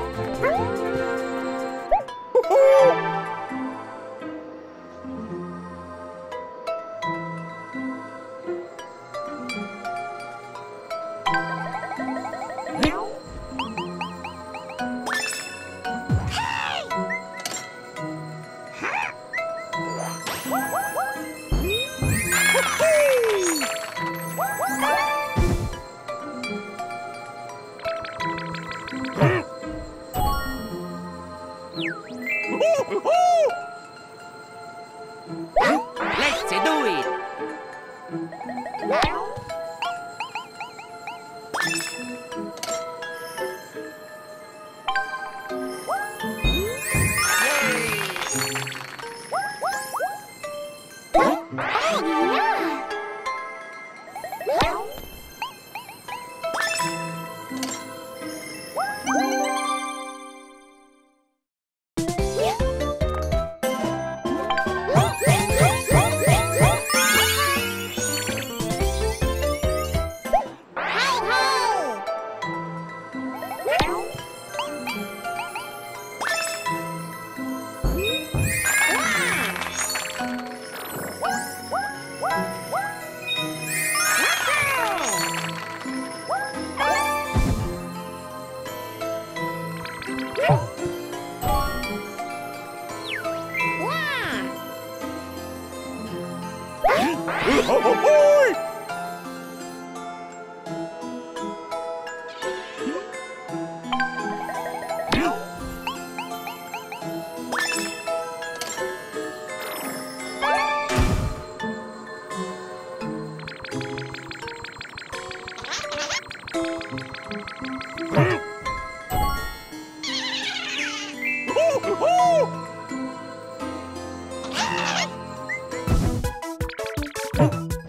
Let's Deus. Time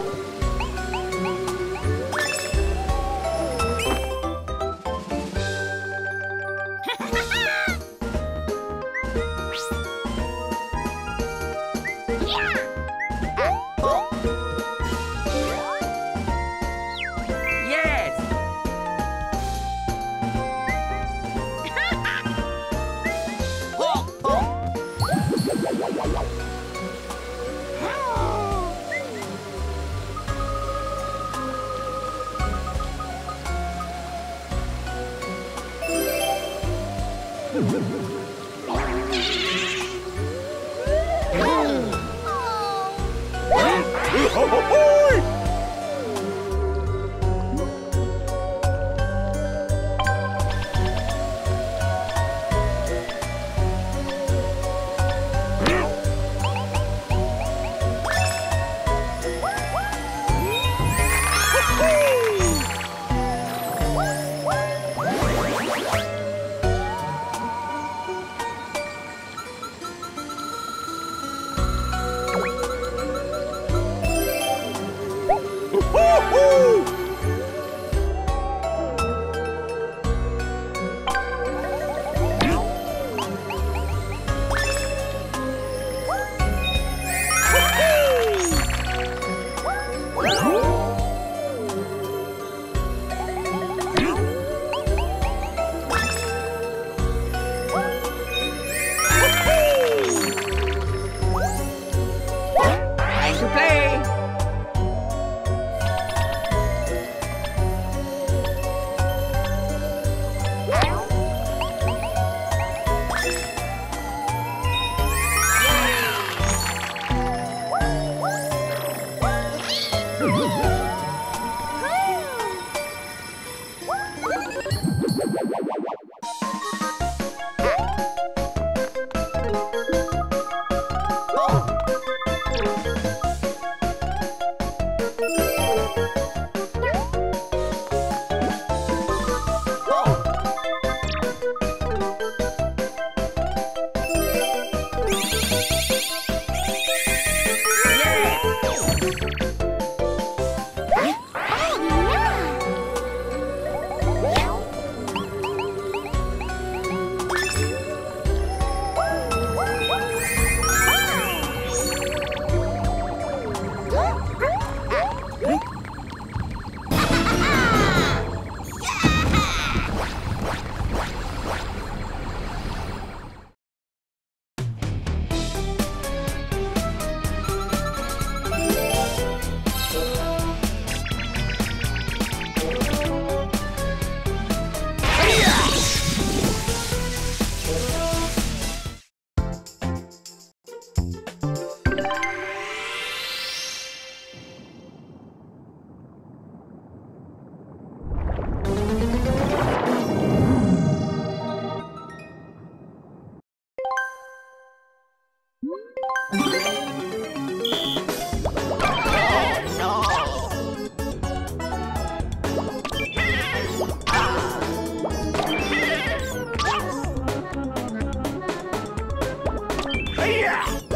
now. Time Yeah!